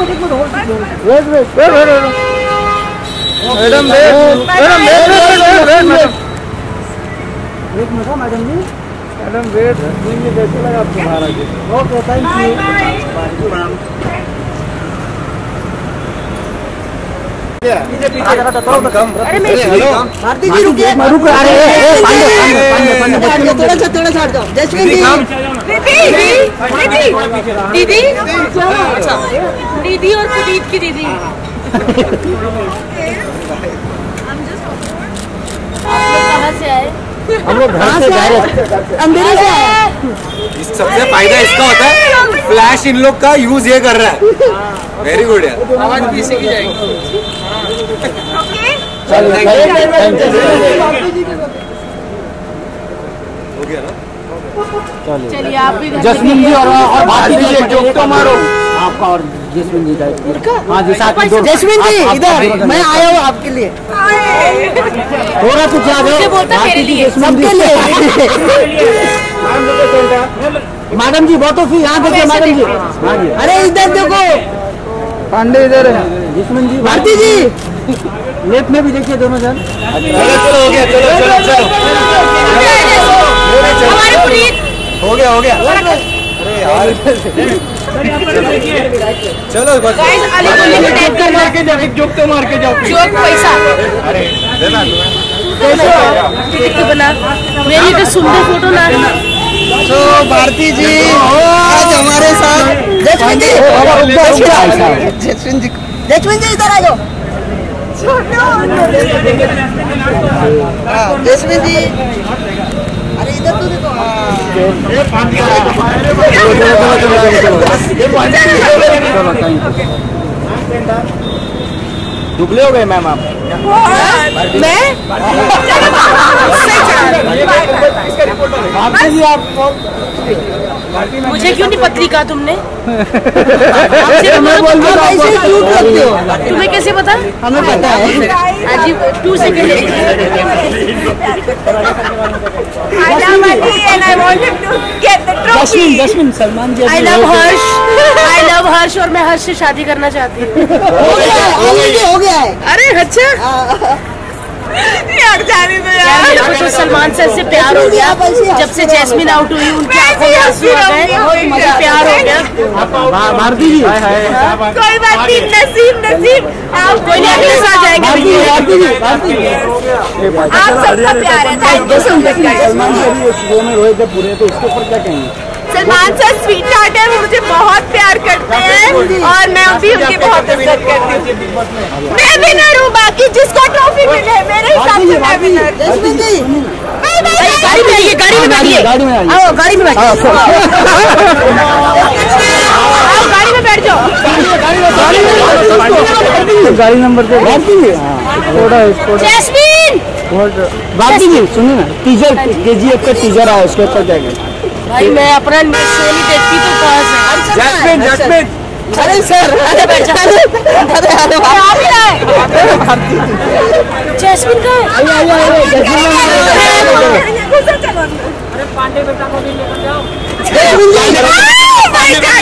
Wait wait wait wait madam wait madam wait wait wait wait madam. एक minute हाँ madam जी। Madam wait ये कैसे लगा तुम्हारा जी okay thank you Bharti ji रुकिए। रुक अरे थोड़ा सा थोड़ा सा हट जाओ जसविंत जी। दीदी दीदी। अच्छा दीदी और पुनीत की दीदी। कहाँ से आए हम लोग घर से जा रहे अंधेरे से आए। सबसे फ़ायदा इसका होता है फ्लैश इन लोग का यूज़ ये कर रहा है। वेरी गुड यार। आवाज़ भी इसी की जाएगी। हो गया ना? चलिए। आप भी जसमीन जी और और भारती जी एक जोक तो मारो आपका और जसविंत जी का हाँ जी साथ में दो जसविंत जी इधर मैं आया हूँ आपके लिए। थोड़ा कुछ आ जाओ बोलता मेरे लिए। सबके लिए। मैडम जी बहुत ऑफी यहाँ देखिए मैडम जी। हाँ जी। अरे इधर देखो। पांडे इधर है। जिसमें जी भारती जी। लेफ़्ट में भी देखिए दोनों जन। चलो चलो हो गया चलो चलो चलो। गया हो गया। अरे यार। चलो गाइस अली को लिमिटेड कर मार के जाओ एक जोक तो मार के जाओ। जोक पैसा। देना टिकट तो बना। मेरी तो सुंदर फ़ोटो ना। तो भारती जी आज हमारे साथ जी। जसविंत जी जी इधर आ जाओ। हाँ, जी। अरे इधर तो देखो। हाँ। दुबले हो गए मैम आप मैं आप मुझे क्यों नहीं पतली कहा तुमने मैं बोल आप ऐसे ही। क्यूट लगते हो तुम्हें कैसे पता हमें पता है अजीब two second Jasmin Jasmin Salman ji I love Harsh I love Harsh और मैं हर्ष से शादी करना चाहती हूँ। हो गया है गया, हो गया है। अरे अच्छा। यार जाने दो। सलमान सर से प्यार हो गया। जब से जैस्मिन आउट हुई उनकी आँखों में आँसू आ गए। मुझे प्यार हो गया। भारती जी। कोई बात नहीं नसीब नसीब आप कोई नहीं अगले साल जाएँगे। आप सबका प्यार है thank you so much Salman ji अभी शो में रोए थे पूरे तो इसके ऊपर क्या कहेंगे? सलमान सर स्वीट हार्ट है वो मुझे बहुत प्यार करते हैं। और मैं भी उनकी बहुत इज़्ज़त करती हूँ। मैं। विनर हूँ बाकी जिसको ट्रॉफी मिले मेरे हिसाब से मैं विनर गाड़ी में आइए गाड़ी में बैठिए। गाड़ी में आओ गाड़ी में बैठिए। आओ गाड़ी में बैठ जाओ। गाड़ी नंबर पे भारती जी थोड़ा जैस्मीन! भारती जी सुनिए ना टीजर के जी एफ़ का टीजर आया उसके ऊपर कहेंगे भाई मैं अपना नहीं देखती तो कहाँ से जैस्मिन जैस्मिन। अरे सर अरे बैठ जा अरे अरे आप ही रहा है जैस्मिन का है जसविंत अरे भाई जाने दो यार मत जाओ अरे